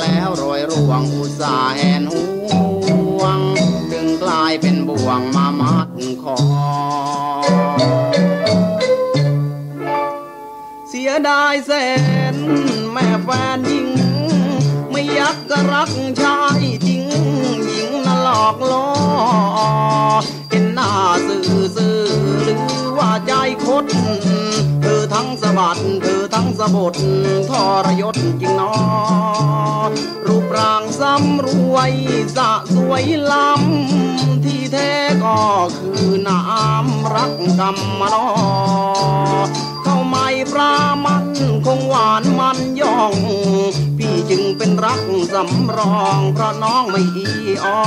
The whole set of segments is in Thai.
แล้วโรยร่วงอุตสาห์แหนห่วง จึงกลายเป็นบ่วงมามัดคอ เสียดายแสนแม่แฟนหญิงไม่ยักจะรักชายจริงหญิงน่ะหลอกล่อเห็นหน้าซื่อซื่อหรือว่าใจคดเธอทั้งสะบัดเธอ ทั้งสะบดทรยศจริงนอ รูปร่างซ้ำรวยสะสวยล้ำ ที่แท้ก็คือน้ำรักกำมนอเข้าไม่ปลามันคงหวานมันย่อง รักสำรองเพราะน้องไม่อีออ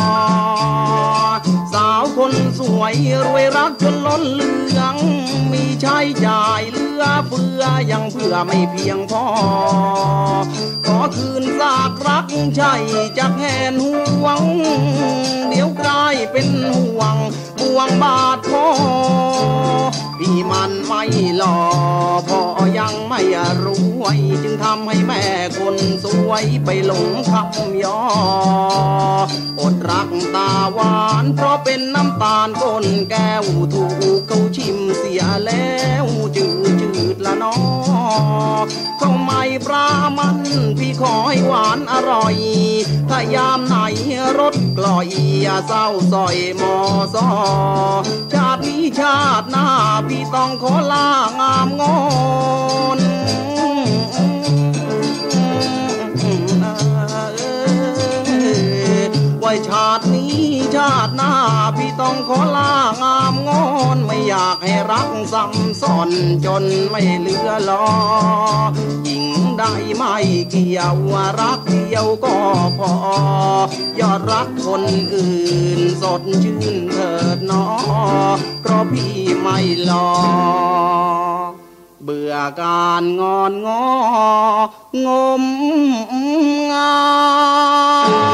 สาวคนสวยรวยรักจนล้นเหลือง มีใช้จ่ายเหลือเฟือยังเพื่อไม่เพียงพอ ขอคืนซากรักใช่จากแหนห่วง เดี๋ยวกลายเป็นห่วงบ่วงบาดคอ มันไม่หล่อพอยังไม่รวย จึงทำให้แม่คนสวยไปหลงคำยออดรักตาหวาน เพราะเป็นน้ำตาลก้นแก้วถูกเขาชิมเสียแล้วจืดจืดละนอเขาไม่ปรามัน พี่ขอให้หวานอร่อย ถ้ายามไหนรถกล่อยอย่าเศร้าซอยมอซอชาตินี้ชาติหน้าพี่ต้องขอลางามงอนไว้ชาตินี้ชาติหน้าพี่ต้องขอลางามงอนไม่อยากให้รักซ้ำซ้อนจนไม่เหลือลอหญิงได้ไม่เกี่ยวรักเดียวก็พอยอดรักคนอื่น สดชื่นเถิดนอเพราะพี่ไม่รอเบื่อการงอนงองมงา